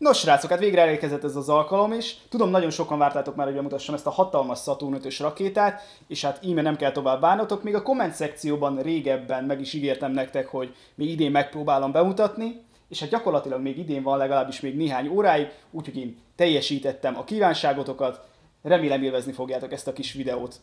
Nos srácok, hát végre elérkezett ez az alkalom is. Tudom, nagyon sokan vártátok már, hogy bemutassam ezt a hatalmas Saturn 5 rakétát, és hát íme nem kell tovább bánotok. Még a komment szekcióban régebben meg is ígértem nektek, hogy még idén megpróbálom bemutatni, és hát gyakorlatilag még idén van legalábbis még néhány óráig, úgyhogy én teljesítettem a kívánságotokat. Remélem élvezni fogjátok ezt a kis videót.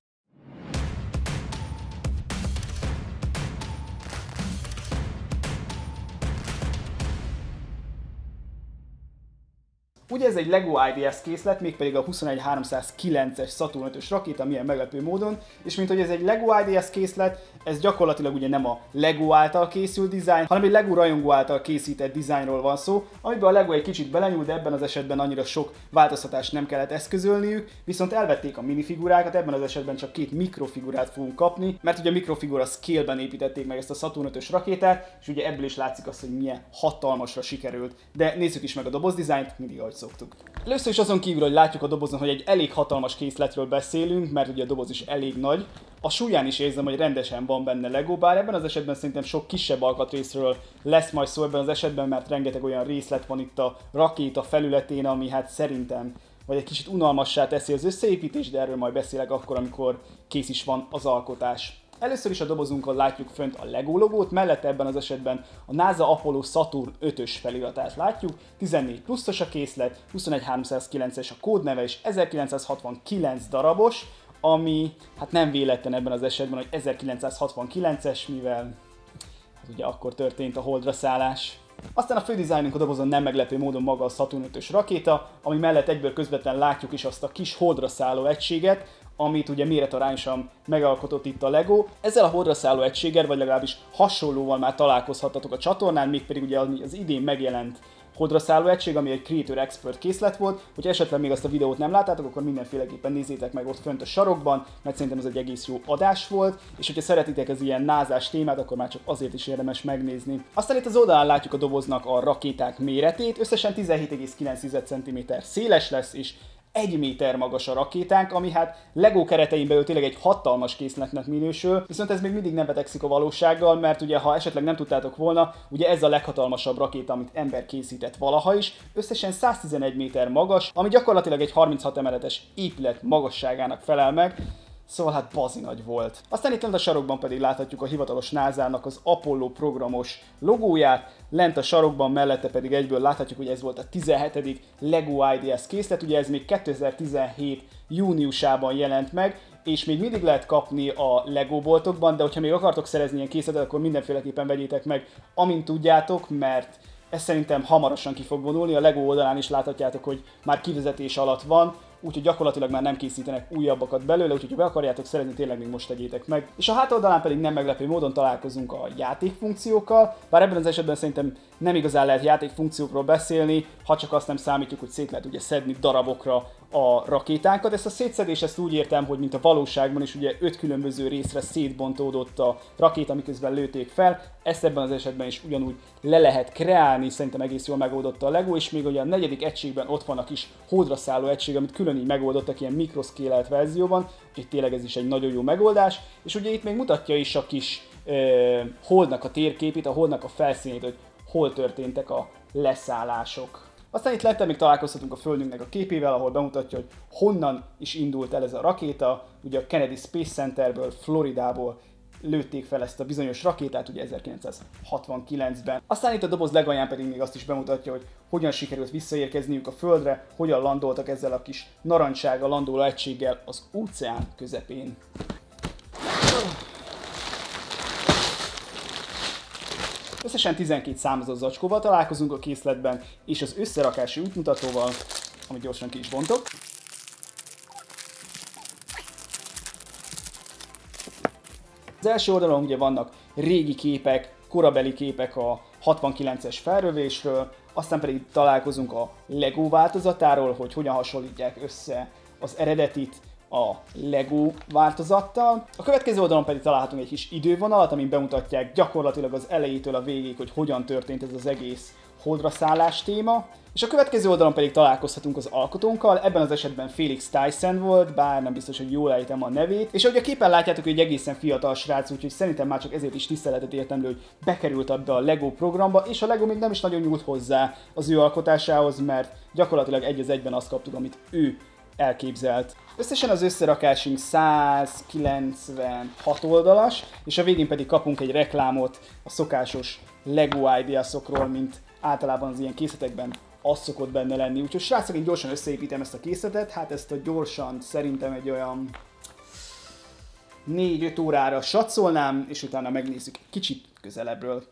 Ugye ez egy LEGO IDS készlet, mégpedig a 21309-es Saturn 5-ös rakéta, milyen meglepő módon, és mint hogy ez egy LEGO IDS készlet, ez gyakorlatilag ugye nem a LEGO által készült dizájn, hanem egy LEGO rajongó által készített dizájnról van szó, amiben a LEGO egy kicsit belenyúl, de ebben az esetben annyira sok változtatást nem kellett eszközölniük, viszont elvették a minifigurákat, ebben az esetben csak két mikrofigurát fogunk kapni, mert ugye a mikrofigura scale-ben építették meg ezt a Saturn 5-ös rakétát, és ugye ebből is látszik az, hogy milyen hatalmasra sikerült. De nézzük is meg a doboz dizájnt, mindig ahogy szoktuk. Először is azon kívül, hogy látjuk a dobozon, hogy egy elég hatalmas készletről beszélünk, mert ugye a doboz is elég nagy, a súlyán is érzem, hogy rendesen van benne Lego, bár ebben az esetben szerintem sok kisebb alkatrészről lesz majd szó ebben az esetben, mert rengeteg olyan részlet van itt a rakéta felületén, ami hát szerintem vagy egy kicsit unalmassá teszi az összeépítést, de erről majd beszélek akkor, amikor kész is van az alkotás. Először is a dobozunkon látjuk fönt a LEGO logót, mellette ebben az esetben a NASA Apollo Saturn 5-ös feliratát látjuk, 14 pluszos a készlet, 21309-es a kódneve és 1969 darabos, ami hát nem véletlen ebben az esetben, hogy 1969-es, mivel hát ugye akkor történt a holdra szállás. Aztán a fődizájnunk a dobozon nem meglepő módon maga a Saturn 5-ös rakéta, ami mellett egyből közvetlen látjuk is azt a kis holdra szálló egységet, amit ugye méretarányosan megalkotott itt a Lego. Ezzel a holdra szálló egységgel, vagy legalábbis hasonlóval már találkozhattatok a csatornán, mégpedig ugye az idén megjelent holdra szálló egység, ami egy Creator Expert készlet volt. Hogyha esetleg még azt a videót nem láttátok, akkor mindenféleképpen nézzétek meg ott fönt a sarokban, mert szerintem ez egy egész jó adás volt, és hogyha szeretitek az ilyen názás témát, akkor már csak azért is érdemes megnézni. Aztán itt az oldalán látjuk a doboznak a rakéták méretét, összesen 17,9 cm széles lesz, és egy méter magas a rakétánk, ami hát LEGO keretein belül tényleg egy hatalmas készletnek minősül, viszont ez még mindig nem betegszik a valósággal, mert ugye ha esetleg nem tudtátok volna, ugye ez a leghatalmasabb rakéta, amit ember készített valaha is, összesen 111 méter magas, ami gyakorlatilag egy 36 emeletes épület magasságának felel meg, Szóval hát bazi nagy volt. Aztán itt lent a sarokban pedig láthatjuk a hivatalos NASA-nak az Apollo programos logóját, lent a sarokban mellette pedig egyből láthatjuk, hogy ez volt a 17. LEGO IDS készlet, ugye ez még 2017 júniusában jelent meg, és még mindig lehet kapni a LEGO boltokban, de hogyha még akartok szerezni ilyen készletet, akkor mindenféleképpen vegyétek meg, amint tudjátok, mert ez szerintem hamarosan ki fog vonulni, a LEGO oldalán is láthatjátok, hogy már kivezetés alatt van, úgyhogy gyakorlatilag már nem készítenek újabbakat belőle, úgyhogy ha be akarjátok szerezni, tényleg még most tegyétek meg. És a hátoldalán pedig nem meglepő módon találkozunk a játékfunkciókkal, bár ebben az esetben szerintem nem igazán lehet játékfunkciókról beszélni, ha csak azt nem számítjuk, hogy szét lehet ugye szedni darabokra a rakétánkat. Ezt a szétszedés ezt úgy értem, hogy mint a valóságban is ugye öt különböző részre szétbontódott a rakéta, miközben lőték fel. Ezt ebben az esetben is ugyanúgy le lehet kreálni, szerintem egész jól megoldotta a LEGO, és még ugye a negyedik egységben ott van a kis hódra egység, amit külön így megoldottak ilyen mikroszkélet verzióban, úgyhogy tényleg ez is egy nagyon jó megoldás. És ugye itt még mutatja is a kis uh, holdnak a térképét, a holdnak a felszínét, hogy hol történtek a leszállások. Aztán itt lente még találkozhatunk a Földünknek a képével, ahol bemutatja, hogy honnan is indult el ez a rakéta. Ugye a Kennedy Space Centerből, Floridából lőtték fel ezt a bizonyos rakétát, ugye 1969-ben. Aztán itt a doboz legalján pedig még azt is bemutatja, hogy hogyan sikerült visszaérkezniük a Földre, hogyan landoltak ezzel a kis narancsága landoló egységgel az óceán közepén. Összesen 12 számozott zacskóval találkozunk a készletben, és az összerakási útmutatóval, amit gyorsan ki is bontok. Az első oldalon ugye vannak régi képek, korabeli képek a 69-es felrövésről, aztán pedig találkozunk a Lego változatáról, hogy hogyan hasonlítják össze az eredetit a Lego változattal. A következő oldalon pedig találhatunk egy kis idővonalat, amin bemutatják gyakorlatilag az elejétől a végéig, hogy hogyan történt ez az egész holdra szállás téma, és a következő oldalon pedig találkozhatunk az alkotónkkal, ebben az esetben Felix Tyson volt, bár nem biztos, hogy jól ejtem a nevét. És ahogy a képen látjátok, hogy egy egészen fiatal srác, úgyhogy szerintem már csak ezért is tiszteletet értem, hogy bekerült abba a Lego programba, és a Lego még nem is nagyon nyúlt hozzá az ő alkotásához, mert gyakorlatilag egy az egyben azt kaptuk, amit ő elképzelt. Összesen az összerakásunk 196 oldalas, és a végén pedig kapunk egy reklámot a szokásos Lego Ideasokról, mint általában az ilyen készletekben az szokott benne lenni. Úgyhogy srácok, én gyorsan összeépítem ezt a készletet, hát ezt a gyorsan szerintem egy olyan 4-5 órára satszolnám, és utána megnézzük kicsit közelebbről.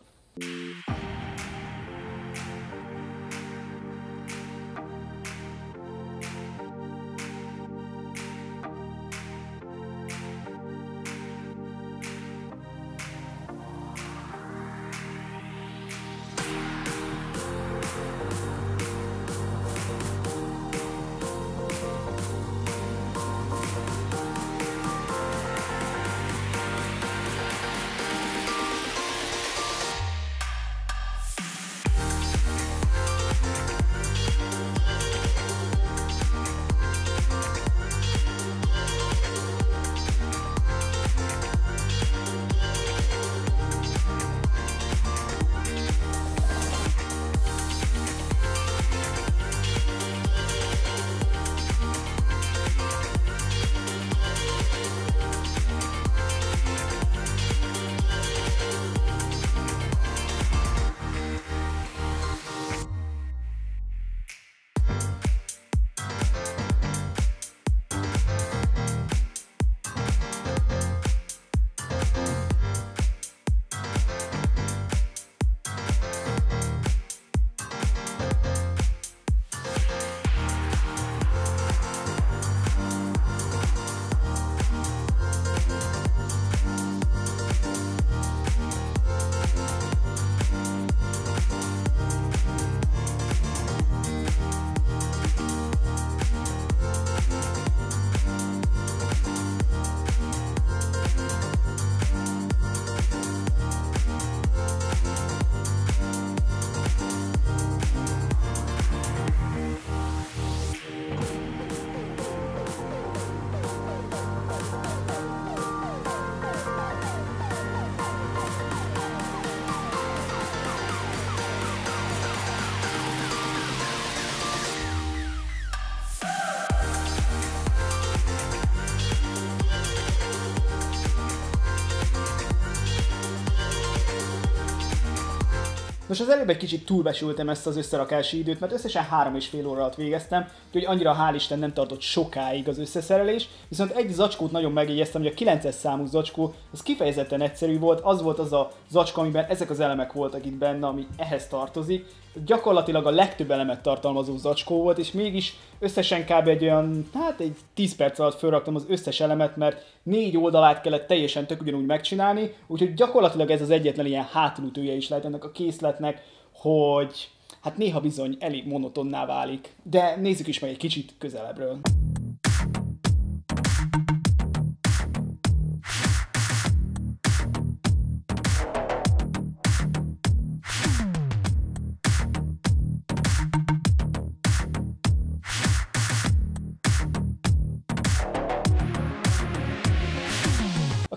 Most az előbb egy kicsit túlbesültem ezt az összerakási időt, mert összesen három és fél óra alatt végeztem, úgyhogy annyira hál' Isten nem tartott sokáig az összeszerelés, viszont egy zacskót nagyon megjegyeztem, hogy a 9-es számú zacskó az kifejezetten egyszerű volt, az volt az a zacskó, amiben ezek az elemek voltak itt benne, ami ehhez tartozik. Gyakorlatilag a legtöbb elemet tartalmazó zacskó volt, és mégis összesen kb. egy olyan, hát egy 10 perc alatt felraktam az összes elemet, mert négy oldalát kellett teljesen tök ugyanúgy megcsinálni, úgyhogy gyakorlatilag ez az egyetlen ilyen hátulütője is lehet ennek a készletnek, hogy hát néha bizony elég monotonná válik. De nézzük is meg egy kicsit közelebbről.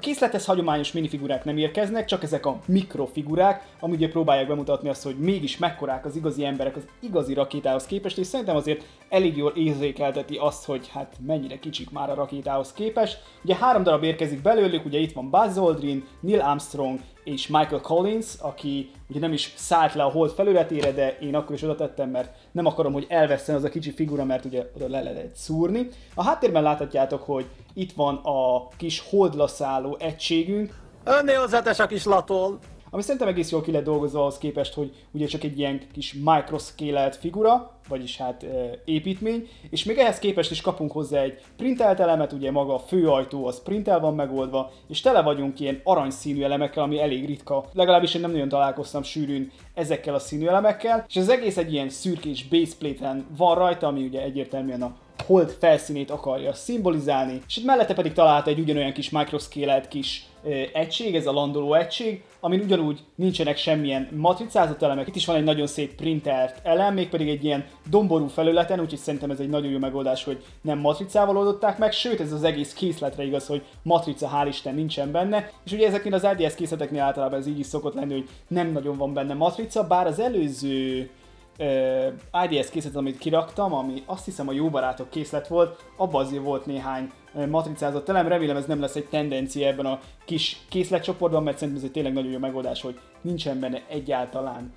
Készlethez hagyományos minifigurák nem érkeznek, csak ezek a mikrofigurák, ami ugye próbálják bemutatni azt, hogy mégis mekkorák az igazi emberek az igazi rakétához képest, és szerintem azért elég jól érzékelteti azt, hogy hát mennyire kicsik már a rakétához képest. Ugye három darab érkezik belőlük, ugye itt van Buzz Aldrin, Neil Armstrong és Michael Collins, aki ugye nem is szállt le a hold felületére, de én akkor is oda tettem, mert nem akarom, hogy elveszten az a kicsi figura, mert ugye oda le lehet szúrni. A háttérben láthatjátok, hogy itt van a kis holdla szálló egységünk. Önnélzetes a kis latol! Ami szerintem egész jól ki lett dolgozva ahhoz képest, hogy ugye csak egy ilyen kis microscale figura, vagyis hát építmény, és még ehhez képest is kapunk hozzá egy printelt elemet, ugye maga a főajtó az printel van megoldva, és tele vagyunk ilyen aranyszínű elemekkel, ami elég ritka. Legalábbis én nem nagyon találkoztam sűrűn ezekkel a színű elemekkel, és az egész egy ilyen szürkés baseplate-en van rajta, ami ugye egyértelműen a hold felszínét akarja szimbolizálni, és itt mellette pedig találta egy ugyanolyan kis microscale kis egység, ez a landoló egység, amin ugyanúgy nincsenek semmilyen matricázott elemek. Itt is van egy nagyon szép printelt elem, mégpedig egy ilyen domború felületen, úgyhogy szerintem ez egy nagyon jó megoldás, hogy nem matricával oldották meg, sőt ez az egész készletre igaz, hogy matrica hál' Isten nincsen benne, és ugye ezeknél az IDS készleteknél általában ez így is szokott lenni, hogy nem nagyon van benne matrica, bár az előző IDS készlet, amit kiraktam, ami azt hiszem a jó barátok készlet volt, abban azért volt néhány matricázott elem. Remélem ez nem lesz egy tendencia ebben a kis készletcsoportban, mert szerintem ez egy tényleg nagyon jó megoldás, hogy nincsen benne egyáltalán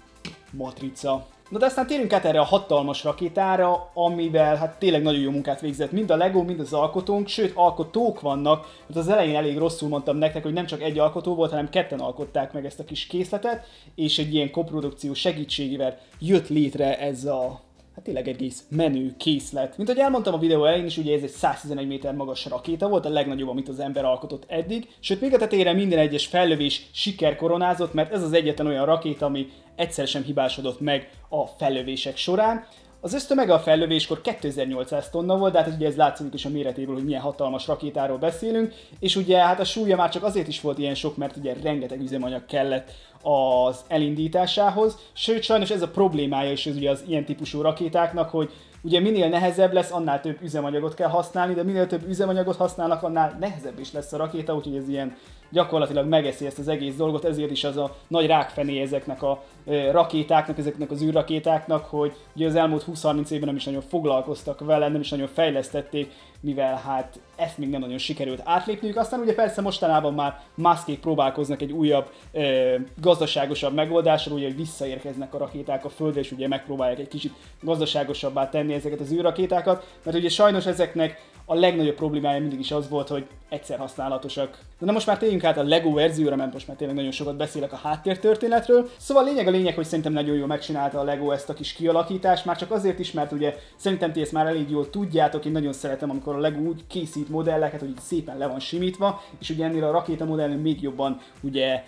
matrica. Na de aztán térjünk át erre a hatalmas rakétára, amivel hát tényleg nagyon jó munkát végzett mind a Lego, mind az alkotónk, sőt alkotók vannak, mert az elején elég rosszul mondtam nektek, hogy nem csak egy alkotó volt, hanem ketten alkották meg ezt a kis készletet, és egy ilyen koprodukció segítségével jött létre ez a hát tényleg egész menő készlet. Mint ahogy elmondtam a videó elején is, ugye ez egy 111 méter magas rakéta volt, a legnagyobb, amit az ember alkotott eddig, sőt még a tetejére minden egyes fellövés siker koronázott, mert ez az egyetlen olyan rakéta, ami egyszer sem hibásodott meg a fellövések során. Az ösztömege a fellövéskor 2800 tonna volt, de hát ugye ez látszik is a méretéből, hogy milyen hatalmas rakétáról beszélünk, és ugye hát a súlya már csak azért is volt ilyen sok, mert ugye rengeteg üzemanyag kellett az elindításához, sőt sajnos ez a problémája is az, ugye az ilyen típusú rakétáknak, hogy ugye minél nehezebb lesz, annál több üzemanyagot kell használni, de minél több üzemanyagot használnak, annál nehezebb is lesz a rakéta, úgyhogy ez ilyen gyakorlatilag megeszi ezt az egész dolgot, ezért is az a nagy rákfené ezeknek a rakétáknak, ezeknek az űrrakétáknak, hogy ugye az elmúlt 20-30 évben nem is nagyon foglalkoztak vele, nem is nagyon fejlesztették, mivel hát ezt még nem nagyon sikerült átlépniük. Aztán ugye persze mostanában már maszkék próbálkoznak egy újabb, ö, gazdaságosabb megoldásra, ugye visszaérkeznek a rakéták a Földre, és ugye megpróbálják egy kicsit gazdaságosabbá tenni ezeket az űrrakétákat, mert ugye sajnos ezeknek a legnagyobb problémája mindig is az volt, hogy egyszer használatosak. De na most már tényünk át a Lego verzióra, mert most már tényleg nagyon sokat beszélek a háttértörténetről. Szóval a lényeg a lényeg, hogy szerintem nagyon jól megcsinálta a Lego ezt a kis kialakítást, már csak azért is, mert ugye szerintem ti ezt már elég jól tudjátok, én nagyon szeretem, amikor a Lego úgy készít modelleket, hogy szépen le van simítva, és ugye ennél a rakéta modellnél még jobban ugye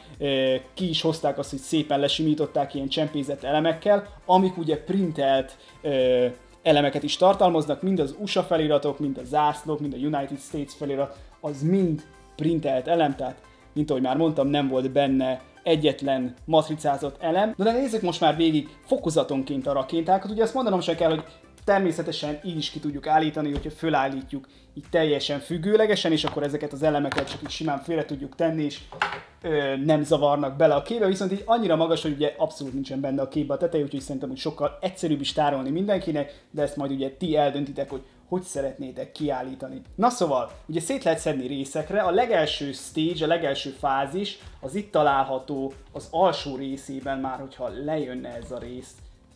ki is hozták azt, hogy szépen lesimították ilyen csempézett elemekkel, amik ugye printelt elemeket is tartalmaznak, mind az USA feliratok, mind a zászlók, mind a United States felirat, az mind printelt elem, tehát mint ahogy már mondtam, nem volt benne egyetlen matricázott elem. De, de nézzük most már végig fokozatonként a rakétákat. Ugye azt mondanom se kell, hogy természetesen így is ki tudjuk állítani, hogyha fölállítjuk így teljesen függőlegesen, és akkor ezeket az elemeket csak így simán félre tudjuk tenni, és ö, nem zavarnak bele a képbe, viszont így annyira magas, hogy ugye abszolút nincsen benne a képbe a teteje, úgyhogy szerintem hogy sokkal egyszerűbb is tárolni mindenkinek, de ezt majd ugye ti eldöntitek, hogy hogy szeretnétek kiállítani. Na szóval, ugye szét lehet szedni részekre, a legelső stage, a legelső fázis, az itt található az alsó részében már, hogyha lejönne ez a rész,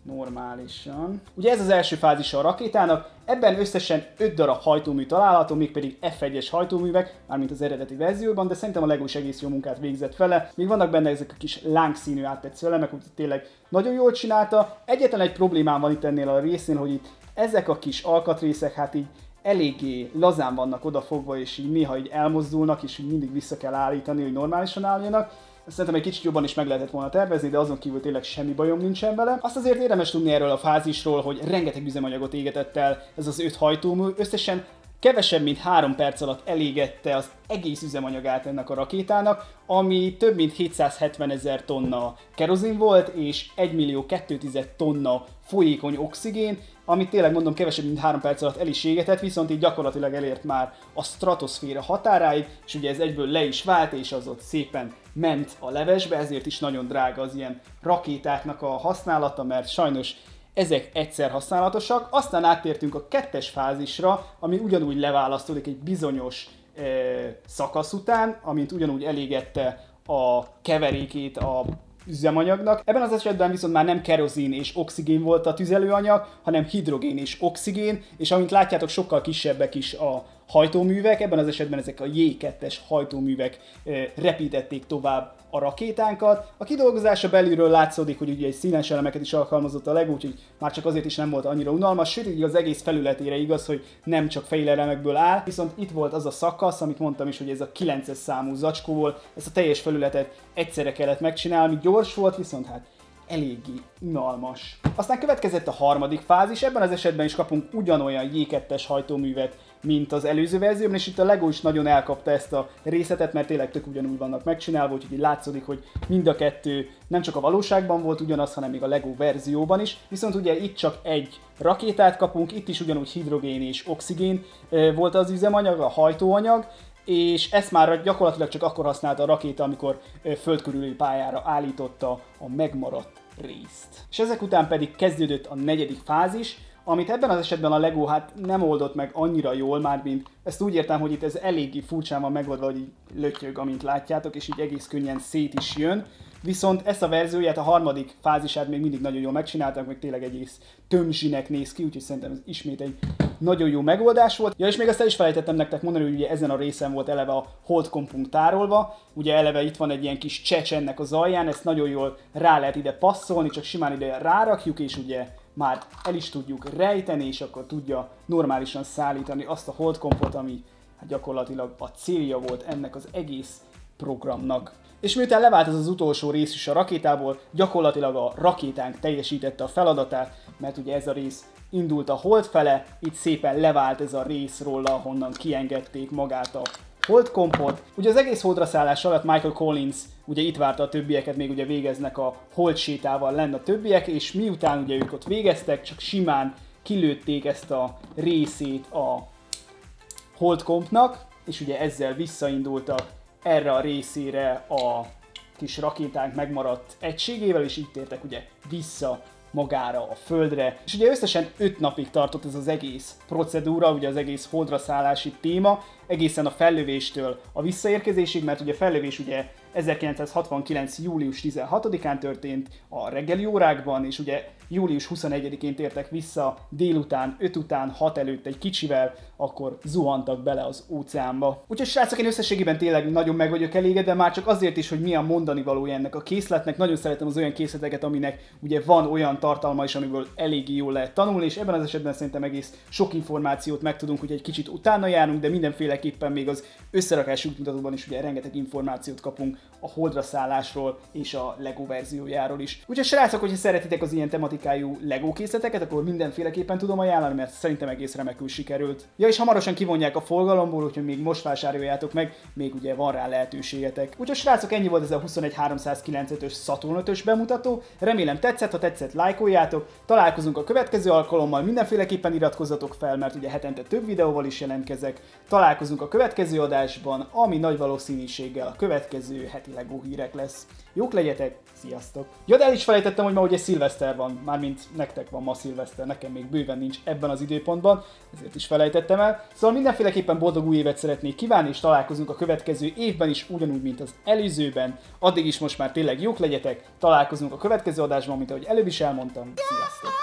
normálisan. Ugye ez az első fázisa a rakétának, ebben összesen 5 darab hajtómű található, mégpedig F1-es hajtóművek, mármint az eredeti verzióban, de szerintem a Lego egész jó munkát végzett vele. Még vannak benne ezek a kis lángszínű áttetsző elemek, úgyhogy tényleg nagyon jól csinálta. Egyetlen egy problémám van itt ennél a résznél, hogy itt ezek a kis alkatrészek hát így eléggé lazán vannak odafogva, és így néha így elmozdulnak, és így mindig vissza kell állítani, hogy normálisan álljanak Szerintem egy kicsit jobban is meg lehetett volna tervezni, de azon kívül tényleg semmi bajom nincsen vele. Azt azért érdemes tudni erről a fázisról, hogy rengeteg üzemanyagot égetett el ez az öt hajtómű, összesen kevesebb mint 3 perc alatt elégette az egész üzemanyagát ennek a rakétának, ami több mint 770 ezer tonna kerozin volt, és 1 millió 2 tonna folyékony oxigén, amit tényleg mondom kevesebb mint 3 perc alatt el is égetett, viszont így gyakorlatilag elért már a stratoszféra határáig, és ugye ez egyből le is vált, és az ott szépen ment a levesbe, ezért is nagyon drága az ilyen rakétáknak a használata, mert sajnos ezek egyszer használatosak. Aztán áttértünk a kettes fázisra, ami ugyanúgy leválasztódik egy bizonyos e, szakasz után, amint ugyanúgy elégette a keverékét a üzemanyagnak. Ebben az esetben viszont már nem kerozin és oxigén volt a tüzelőanyag, hanem hidrogén és oxigén, és amint látjátok, sokkal kisebbek is a hajtóművek, ebben az esetben ezek a J2-es hajtóművek repítették tovább a rakétánkat. A kidolgozása belülről látszódik, hogy ugye egy színes elemeket is alkalmazott a LEGO, úgyhogy már csak azért is nem volt annyira unalmas, sőt így az egész felületére igaz, hogy nem csak fejlelemekből áll, viszont itt volt az a szakasz, amit mondtam is, hogy ez a 9-es számú volt, ezt a teljes felületet egyszerre kellett megcsinálni, gyors volt, viszont hát eléggé unalmas. Aztán következett a harmadik fázis, ebben az esetben is kapunk ugyanolyan J2-es hajtóművet, mint az előző verzióban, és itt a LEGO is nagyon elkapta ezt a részletet, mert tényleg tök ugyanúgy vannak megcsinálva, úgyhogy így látszódik, hogy mind a kettő nem csak a valóságban volt ugyanaz, hanem még a LEGO verzióban is. Viszont ugye itt csak egy rakétát kapunk, itt is ugyanúgy hidrogén és oxigén volt az üzemanyag, a hajtóanyag, és ezt már gyakorlatilag csak akkor használta a rakéta, amikor földkörüli pályára állította a megmaradt részt. És ezek után pedig kezdődött a negyedik fázis, amit ebben az esetben a Lego hát nem oldott meg annyira jól már, mint ezt úgy értem, hogy itt ez eléggé furcsán van megoldva, hogy így lötyög, amint látjátok, és így egész könnyen szét is jön. Viszont ezt a verzióját, a harmadik fázisát még mindig nagyon jól megcsinálták, meg tényleg egész tömzsinek néz ki, úgyhogy szerintem ez ismét egy nagyon jó megoldás volt. Ja, és még azt el is felejtettem nektek mondani, hogy ugye ezen a részen volt eleve a holdkompunk tárolva, ugye eleve itt van egy ilyen kis csecs ennek az alján, ezt nagyon jól rá lehet ide passzolni, csak simán ide rárakjuk, és ugye már el is tudjuk rejteni, és akkor tudja normálisan szállítani azt a holdkompot, ami hát gyakorlatilag a célja volt ennek az egész programnak. És miután levált ez az utolsó rész is a rakétából, gyakorlatilag a rakétánk teljesítette a feladatát, mert ugye ez a rész indult a hold fele, itt szépen levált ez a rész róla, honnan kiengedték magát a holdkompot. Ugye az egész holdra szállás alatt Michael Collins ugye itt várta a többieket, még ugye végeznek a hold sétával lenne a többiek, és miután ugye ők ott végeztek, csak simán kilőtték ezt a részét a holdkompnak, és ugye ezzel visszaindultak erre a részére a kis rakétánk megmaradt egységével, és így tértek ugye vissza magára a földre. És ugye összesen 5 napig tartott ez az egész procedúra, ugye az egész holdra szállási téma, egészen a fellövéstől a visszaérkezésig, mert ugye a fellövés ugye 1969. július 16-án történt a reggeli órákban, és ugye július 21-én tértek vissza délután, 5 után, 6 előtt egy kicsivel, akkor zuhantak bele az óceánba. Úgyhogy srácok, én összességében tényleg nagyon meg vagyok elégedve, már csak azért is, hogy milyen mondani valója ennek a készletnek. Nagyon szeretem az olyan készleteket, aminek ugye van olyan tartalma is, amiből eléggé jól lehet tanulni, és ebben az esetben szerintem egész sok információt megtudunk, hogy egy kicsit utána járunk, de mindenféleképpen még az összerakás útmutatóban is ugye rengeteg információt kapunk a holdra szállásról és a Lego verziójáról is. Úgyhogy srácok, hogyha szeretitek az ilyen tematikájú Lego készleteket, akkor mindenféleképpen tudom ajánlani, mert szerintem egész remekül sikerült. Ja, és hamarosan kivonják a forgalomból, úgyhogy még most vásároljátok meg, még ugye van rá lehetőségetek. Úgyhogy srácok, ennyi volt ez a 21395-ös Saturn 5-ös bemutató. Remélem tetszett, ha tetszett, lájkoljátok. Találkozunk a következő alkalommal, mindenféleképpen iratkozzatok fel, mert ugye hetente több videóval is jelentkezek. Találkozunk a következő adásban, ami nagy valószínűséggel a következő heti Lego hírek lesz. Jók legyetek, sziasztok! Ja, de el is felejtettem, hogy ma ugye szilveszter van, mármint nektek van ma szilveszter, nekem még bőven nincs ebben az időpontban, ezért is felejtettem el. Szóval mindenféleképpen boldog új évet szeretnék kívánni, és találkozunk a következő évben is, ugyanúgy, mint az előzőben. Addig is most már tényleg jók legyetek, találkozunk a következő adásban, mint ahogy előbb is elmondtam. Sziasztok!